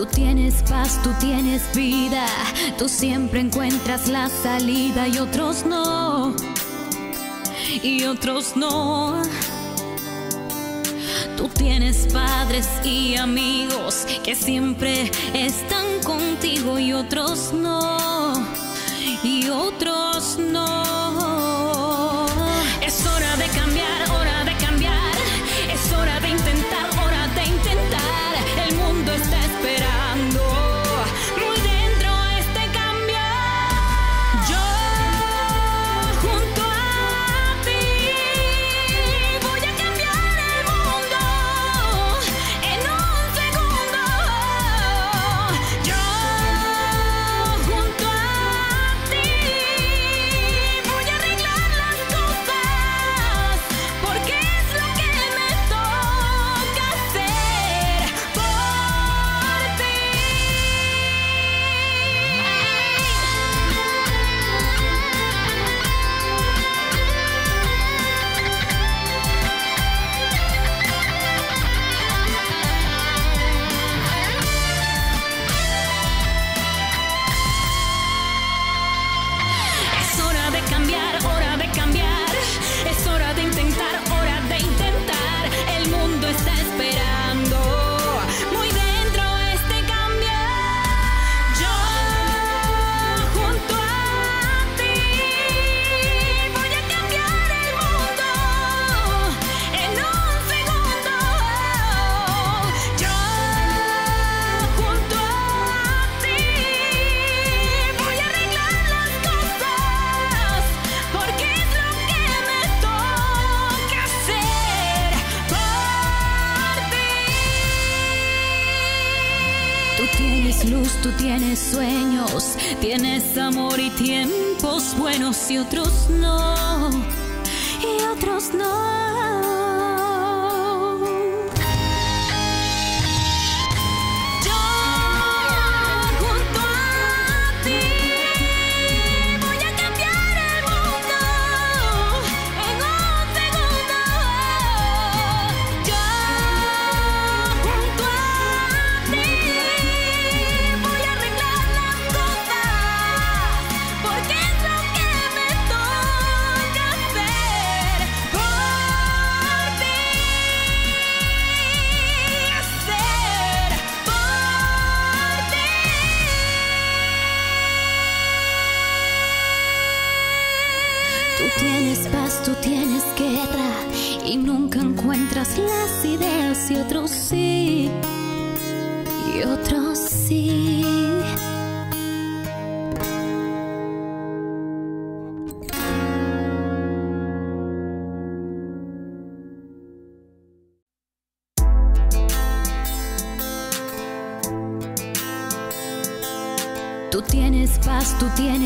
Tú tienes paz, tú tienes vida, tú siempre encuentras la salida y otros no, y otros no. Tú tienes padres y amigos que siempre están contigo y otros no, y otros no. Tú tienes luz, tú tienes sueños, tienes amor y tiempos buenos y otros no, y otros no. Tienes paz, tú tienes guerra y nunca encuentras las ideas y otros sí, y otros sí. Tú tienes paz, tú tienes